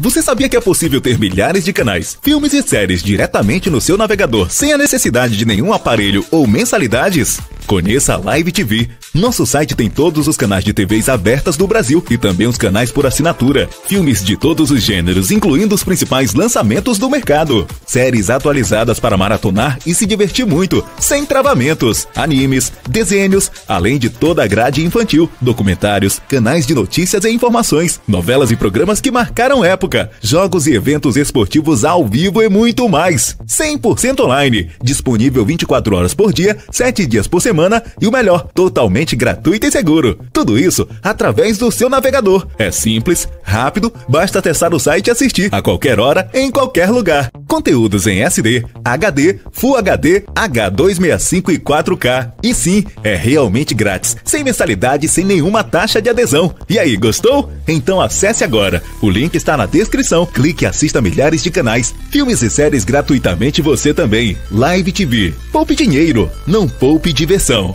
Você sabia que é possível ter milhares de canais, filmes e séries diretamente no seu navegador sem a necessidade de nenhum aparelho ou mensalidades? Conheça a Live TV. Nosso site tem todos os canais de TVs abertas do Brasil e também os canais por assinatura. Filmes de todos os gêneros, incluindo os principais lançamentos do mercado. Séries atualizadas para maratonar e se divertir muito, sem travamentos. Animes, desenhos, além de toda a grade infantil, documentários, canais de notícias e informações, novelas e programas que marcaram época, jogos e eventos esportivos ao vivo e muito mais. 100% online, disponível 24 horas por dia, 7 dias por semana e o melhor, totalmente gratuito e seguro. Tudo isso através do seu navegador. É simples, rápido, basta acessar o site e assistir a qualquer hora, em qualquer lugar. Conteúdos em SD, HD, Full HD, H265 e 4K. E sim, é realmente grátis, sem mensalidade, sem nenhuma taxa de adesão. E aí, gostou? Então acesse agora. O link está na descrição. Clique e assista milhares de canais, filmes e séries gratuitamente você também. Live TV. Poupe dinheiro, não poupe diversão.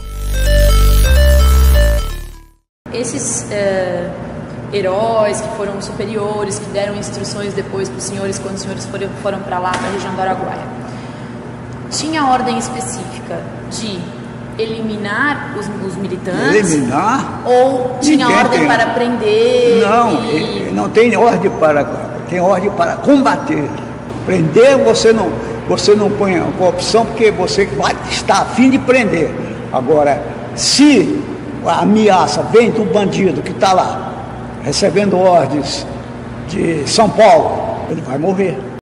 Esses é, heróis que foram superiores, que deram instruções depois para os senhores quando os senhores foram, foram para lá, para a região do Araguaia, tinha ordem específica de eliminar os, os militantes? Eliminar? Ou tinha Ninguém ordem tem. para prender? Não, e... não tem ordem para tem ordem para combater. Prender você não você não põe a opção porque você vai estar a fim de prender. Agora, se a ameaça vem do bandido que está lá recebendo ordens de São Paulo, ele vai morrer.